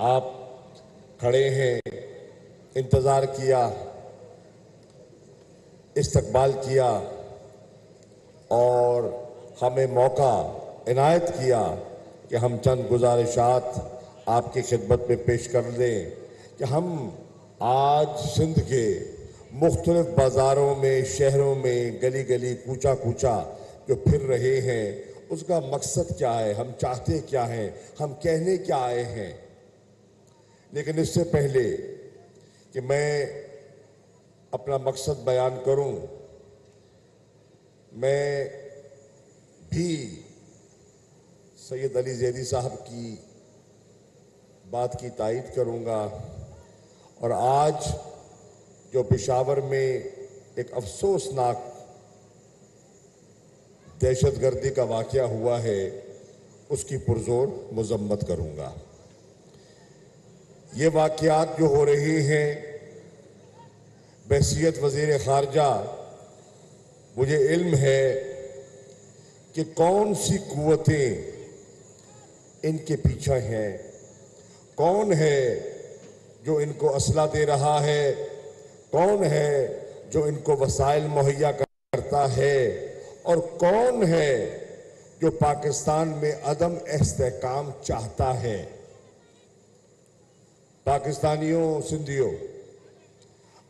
आप खड़े हैं, इंतज़ार किया, इस्तकबाल किया और हमें मौका, इनायत किया कि हम चंद गुजारिशात आपकी खिदमत में पेश कर दें कि हम आज सिंध के मुख्तलिफ़ बाज़ारों में, शहरों में गली गली कूचा कूचा जो फिर रहे हैं, उसका मकसद क्या है, हम चाहते क्या हैं, हम कहने क्या आए हैं? लेकिन इससे पहले कि मैं अपना मकसद बयान करूँ, मैं भी सैयद अली जैदी साहब की बात की तायद करूँगा। और आज जो पिशावर में एक अफसोसनाक दहशतगर्दी का वाक़ हुआ है, उसकी पुरजोर मजम्मत करूँगा। ये वाक़ात जो हो रहे हैं बहसीत वज़ीर खारजा, मुझे इल्म है कि कौन सी कुतें इनके पीछे हैं। कौन है जो इनको असला दे रहा है? कौन है जो इनको वसाइल मुहैया करता है? और कौन है जो पाकिस्तान में अदम इस्तेकाम चाहता है? पाकिस्तानियों, सिंधियों,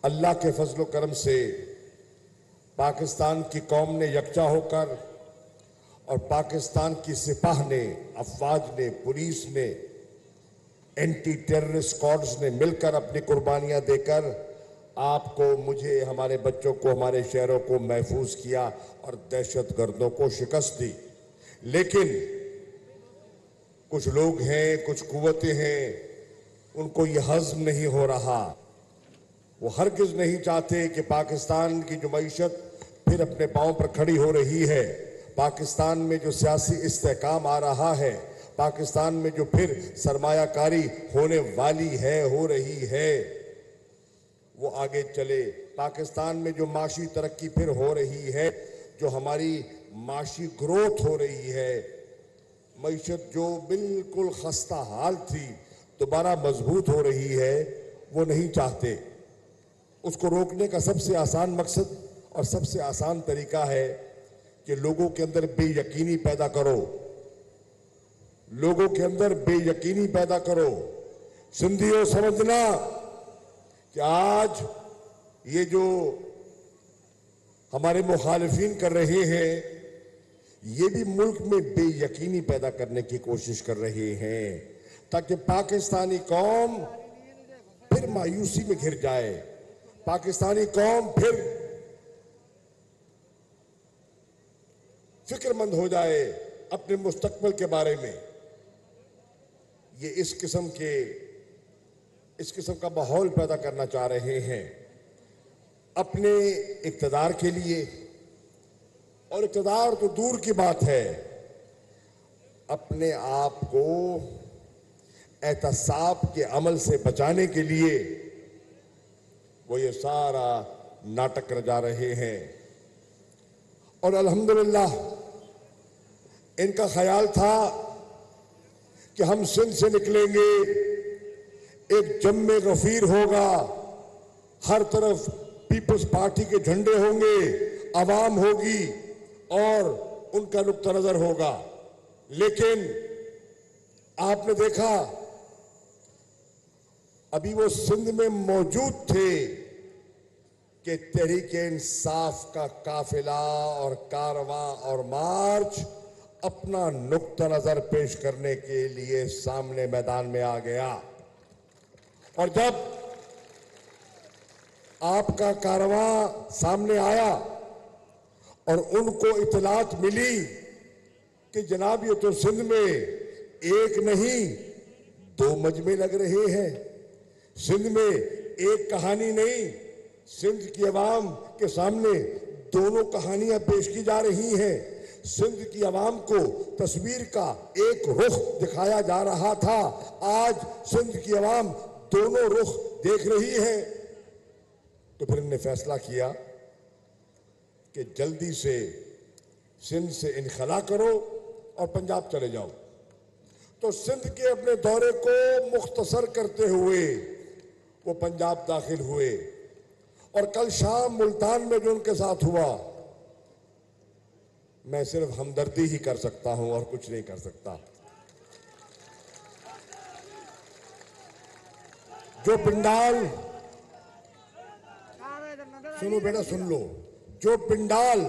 अल्लाह के फजलो करम से पाकिस्तान की कौम ने यकजा होकर और पाकिस्तान की सिपाह ने, अफवाज ने, पुलिस ने एंटी टेररिस्ट स्क्वाड्स ने मिलकर अपनी कुर्बानियाँ देकर आपको, मुझे, हमारे बच्चों को, हमारे शहरों को महफूज किया और दहशत गर्दों को शिकस्त दी। लेकिन कुछ लोग हैं, कुछ कुतें हैं उनको यह हजम नहीं हो रहा। वो हरगिज नहीं चाहते कि पाकिस्तान की जो मीशत फिर अपने पाँव पर खड़ी हो रही है। पाकिस्तान में जो सियासी इस्तेकाम आ रहा है, पाकिस्तान में जो फिर सरमायाकारी होने वाली है, हो रही है, वो आगे चले। पाकिस्तान में जो माशी तरक्की फिर हो रही है, जो हमारी माशी ग्रोथ हो रही है, मीशत जो बिल्कुल खस्ता हाल थी दोबारा मज़बूत हो रही है, वो नहीं चाहते। उसको रोकने का सबसे आसान मकसद और सबसे आसान तरीका है कि लोगों के अंदर बेयकीनी पैदा करो। लोगों के अंदर बेयकीनी पैदा करो। सिंधियों, समझना कि आज ये जो हमारे मुखालफिन कर रहे हैं, ये भी मुल्क में बेयकीनी पैदा करने की कोशिश कर रहे हैं। ताकि पाकिस्तानी कौम फिर मायूसी में घिर जाए। पाकिस्तानी कौम फिर फिक्रमंद हो जाए अपने मुस्तकबल के बारे में। ये इस किस्म के, इस किस्म का माहौल पैदा करना चाह रहे हैं। अपने इकतदार के लिए। और इकतदार तो दूर की बात है। अपने आप को एहतसाब के अमल से बचाने के लिए वो ये सारा नाटक रजा रहे हैं। और अल्हम्दुलिल्लाह, इनका ख्याल था कि हम सिंध से निकलेंगे, एक जम्मे गफीर होगा, हर तरफ़ पीपल्स पार्टी के झंडे होंगे, आवाम होगी और उनका नुकत नज़र होगा। लेकिन आपने देखा अभी वो सिंध में मौजूद थे कि तहरीक इंसाफ का काफिला और कारवा और मार्च अपना नुकता नज़र पेश करने के लिए सामने मैदान में आ गया। और जब आपका कारवा सामने आया और उनको इतलात मिली कि जनाब ये तो सिंध में एक नहीं, दो मजमे लग रहे हैं। सिंध में एक कहानी नहीं, सिंध की आवाम के सामने दोनों कहानियाँ पेश की जा रही हैं। सिंध की आवाम को तस्वीर का एक रुख दिखाया जा रहा था। आज सिंध की आवाम दोनों रुख देख रही है। तो फिर हमने फैसला किया कि जल्दी से सिंध से इनखला करो और पंजाब चले जाओ। तो सिंध के अपने दौरे को मुख्तसर करते हुए वो पंजाब दाखिल हुए। और कल शाम मुल्तान में जो उनके साथ हुआ, मैं सिर्फ़ हमदर्दी ही कर सकता हूँ और कुछ नहीं कर सकता। जो पिंडाल, सुनो बेटा, सुन लो। जो पिंडाल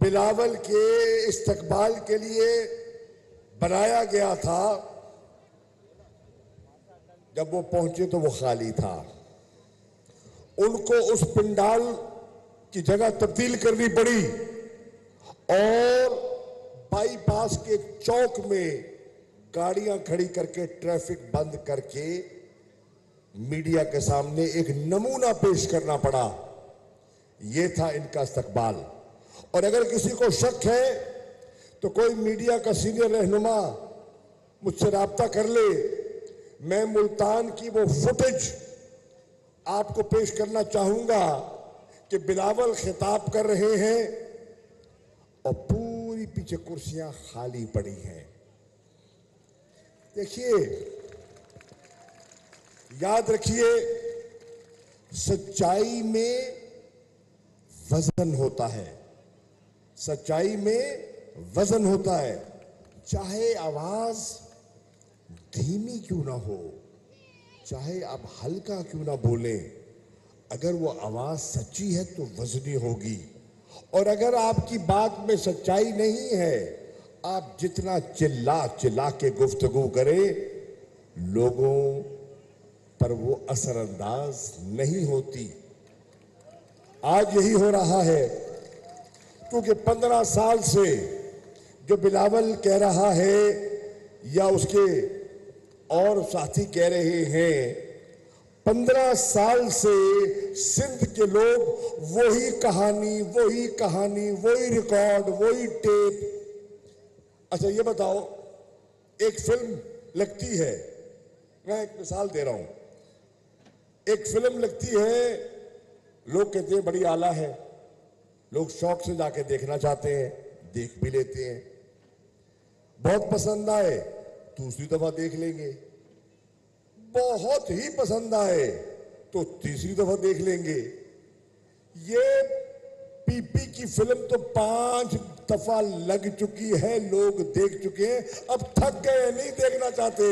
बिलावल के इस्तकबाल के लिए बनाया गया था जब वो पहुँचे तो वो खाली था। उनको उस पिंडाल की जगह तब्दील करनी पड़ी और बाईपास के चौक में गाड़ियाँ खड़ी करके ट्रैफ़िक बंद करके मीडिया के सामने एक नमूना पेश करना पड़ा। यह था इनका इस्तकबाल। और अगर किसी को शक है तो कोई मीडिया का सीनियर रहनुमा मुझसे रबता कर ले। मैं मुल्तान की वो फुटेज आपको पेश करना चाहूँगा कि बिलावल खिताब कर रहे हैं और पूरी पीछे कुर्सियाँ खाली पड़ी हैं। देखिए, याद रखिए, सच्चाई में वज़न होता है। सच्चाई में वज़न होता है। चाहे आवाज़ धीमी क्यों ना हो? चाहे आप हल्का क्यों ना बोलें, अगर वो आवाज़ सच्ची है तो वजनी होगी। और अगर आपकी बात में सच्चाई नहीं है, आप जितना चिल्ला चिल्ला के गुफ्तगु करें, लोगों पर वो असरअंदाज नहीं होती। आज यही हो रहा है, क्योंकि पंद्रह साल से जो बिलावल कह रहा है या उसके और साथी कह रहे हैं, पंद्रह साल से सिंध के लोग वही कहानी वही कहानी, वही रिकॉर्ड वही टेप अच्छा ये बताओ, एक फ़िल्म लगती है, मैं एक मिसाल दे रहा हूँ। एक फ़िल्म लगती है, लोग कहते हैं, बड़ी आला है। लोग शौक से जाके देखना चाहते हैं, देख भी लेते हैं। बहुत पसंद आए। दूसरी दफ़ा देख लेंगे। बहुत ही पसंद आए तो तीसरी दफ़ा देख लेंगे। ये पीपी की फ़िल्म तो पाँच दफ़ा लग चुकी है, लोग देख चुके हैं। अब थक गए, नहीं देखना चाहते।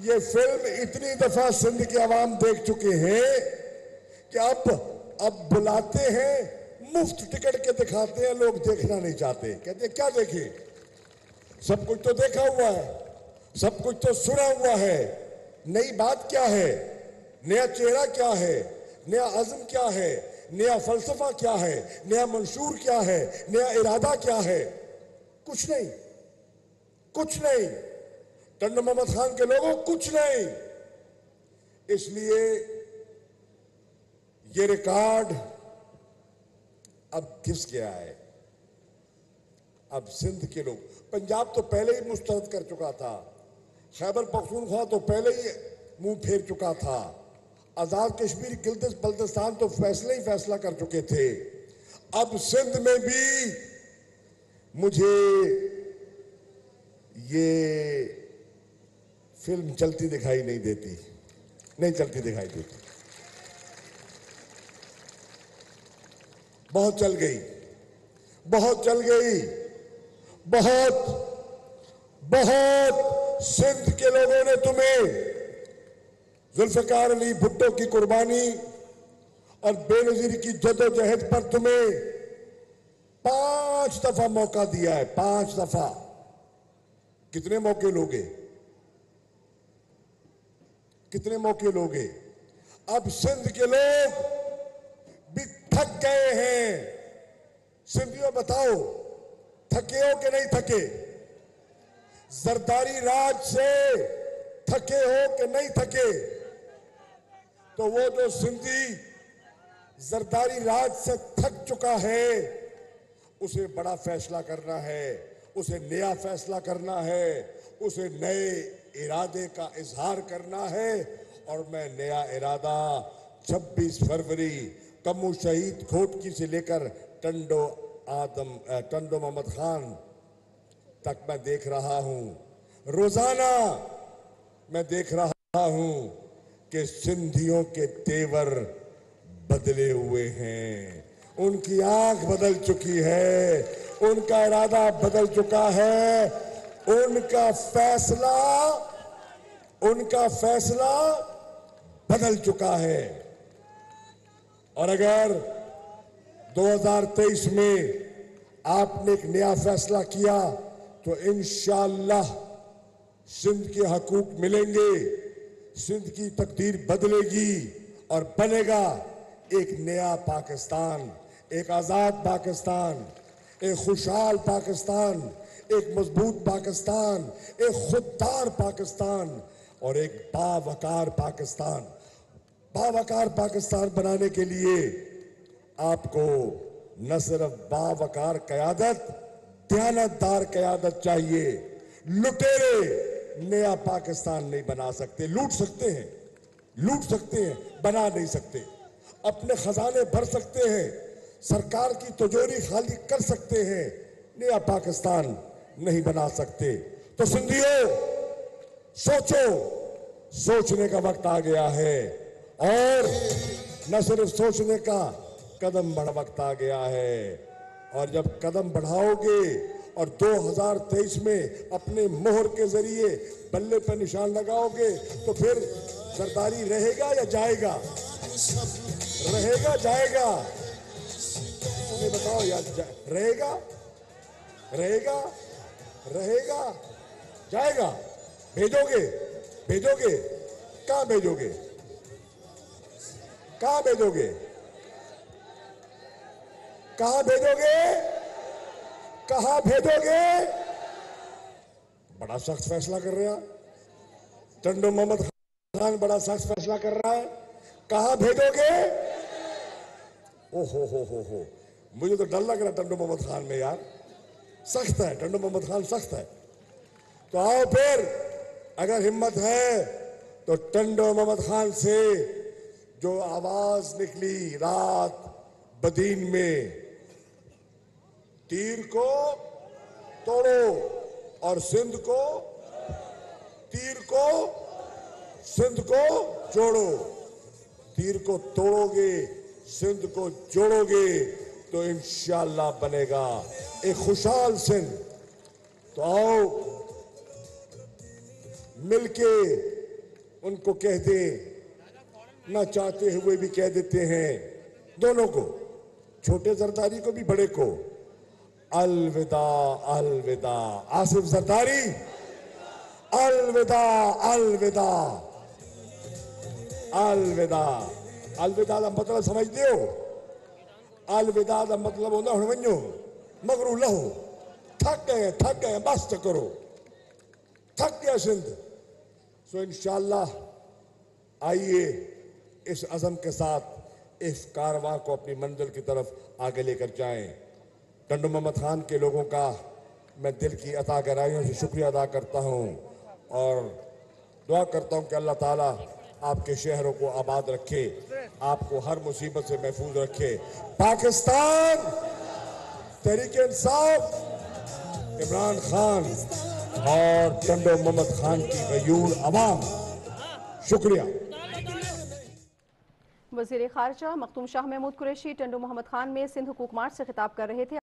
ये फ़िल्म इतनी दफ़ा सिंध के आवाम देख चुके हैं कि अब अब बुलाते हैं, मुफ़्त टिकट के दिखाते हैं, लोग देखना नहीं चाहते। कहते क्या देखे? सब कुछ तो देखा हुआ है, सब कुछ तो सुना हुआ है। नई बात क्या है? नया चेहरा क्या है? नया अज़म क्या है? नया फलसफा क्या है? नया मंशूर क्या है? नया इरादा क्या है? कुछ नहीं कुछ नहीं। टंड मोहम्मद खान के लोगों, कुछ नहीं। इसलिए ये रिकॉर्ड अब घिस गया है। अब सिंध के लोग। पंजाब तो पहले ही मुस्तरद कर चुका था। खैबर पख्तूनख्वा तो पहले ही मुँह फेर चुका था। आज़ाद कश्मीर गिलदिस बल्तिस्तान तो फैसले ही फैसला कर चुके थे। अब सिंध में भी मुझे ये फ़िल्म चलती दिखाई नहीं देती। नहीं चलती दिखाई देती। बहुत चल गई। बहुत चल गई। बहुत बहुत सिंध के लोगों ने तुम्हें। जुल्फकार अली भुट्टो की कुर्बानी और बेनजीर की जदोजहद पर तुम्हें पाँच दफ़ा मौका दिया है, पाँच दफ़ा। कितने मौके लोगे? कितने मौके लोगे? अब सिंध के लोग भी थक गए हैं। सिंधियों, बताओ थके हो कि नहीं थके? जरदारी राज से थके हो कि नहीं थके? तो वो जो सिंधी जरदारी राज से थक चुका है, उसे बड़ा फैसला करना है, उसे नया फैसला करना है, उसे नए इरादे का इजहार करना है। और मैं नया इरादा 26 फरवरी कमू शहीद खोटकी से लेकर टंडो आदम टंडो मोहम्मद खान तक मैं देख रहा हूँ। रोज़ाना मैं देख रहा हूँ कि सिंधियों के तेवर बदले हुए हैं। उनकी आँख बदल चुकी है, उनका इरादा बदल चुका है, उनका फैसला उनका फैसला बदल चुका है। और अगर 2023 में आपने एक नया फैसला किया तो इंशाल्लाह सिंध के हकूक मिलेंगे, सिंध की तकदीर बदलेगी और बनेगा एक नया पाकिस्तान, एक आज़ाद पाकिस्तान, एक खुशहाल पाकिस्तान, एक मज़बूत पाकिस्तान, एक खुददार पाकिस्तान और एक बावकार पाकिस्तान। बावकार पाकिस्तान बनाने के लिए आपको न सिर्फ़ बावकार कयादत दयानतदार कयादत चाहिए। लुटेरे नया पाकिस्तान नहीं बना सकते। लूट सकते हैं। लूट सकते हैं, बना नहीं सकते। अपने खजाने भर सकते हैं। सरकार की तिजोरी खाली कर सकते हैं। नया पाकिस्तान नहीं बना सकते। तो सिंधियों, सोचो, सोचने का वक्त आ गया है। और न सिर्फ़ सोचने का कदम बढ़ वक्त आ गया है। और जब कदम बढ़ाओगे और 2023 में अपने मोहर के ज़रिए बल्ले पर निशान लगाओगे तो फिर सरदारी रहेगा या जाएगा? रहेगा जाएगा। नहीं बताओ यार जा, रहेगा? रहेगा? रहेगा? जाएगा? भेजोगे? भेजोगे? कहाँ भेजोगे? कहाँ भेजोगे? कहाँ भेजोगे? कहा भेजोगे? बड़ा सख्त फैसला कर रहे टंडो मोहम्मद खान बड़ा सख्त फैसला कर रहा है। कहा भेजोगे? ओ हो हो हो। मुझे तो डर लग रहा टंडो मोहम्मद खान में यार। सख्त है टंडो मोहम्मद खान सख्त है। तो आओ फिर, अगर हिम्मत है तो टंडो मोहम्मद खान से जो आवाज़ निकली रात बदीन में तीर को तोड़ो और सिंध को तीर को सिंध को जोड़ो। तीर को तोड़ोगे, सिंध को जोड़ोगे तो इंशाल्लाह बनेगा। एक खुशहाल सिंध तो आओ, मिलके उनको कह दे। ना चाहते हुए भी कह देते हैं, दोनों को, छोटे जरदारी को भी, बड़े को। अलविदा अलविदा। आसिफ जरदारी अलविदा अलविदा। अलविदा। अलविदा का मतलब समझते हो अलविदा का मतलब होता हूँ वनो मगरू लहो। थक गए थक गए बस करो। थक गया सिंध सो इंशाल्लाह आइए इस अजम के साथ, इस कारवां को अपनी मंजिल की तरफ़ आगे लेकर जाएँ। टंडू मोहम्मद खान के लोगों का मैं दिल की अता गहराइयों से शुक्रिया अदा करता हूँ और दुआ करता हूँ कि अल्लाह ताला आपके शहरों को आबाद रखे, आपको हर मुसीबत से महफूज रखे। पाकिस्तान, तहरीक इंसाफ, इमरान खान और टंडो मोहम्मद खान की गयूर अवाम शुक्रिया। वज़ीर खारजा मखतूम शाह महमूद कुरैशी, टंडू मोहम्मद खान में सिंध हुकूक मार्च से खिताब कर रहे थे।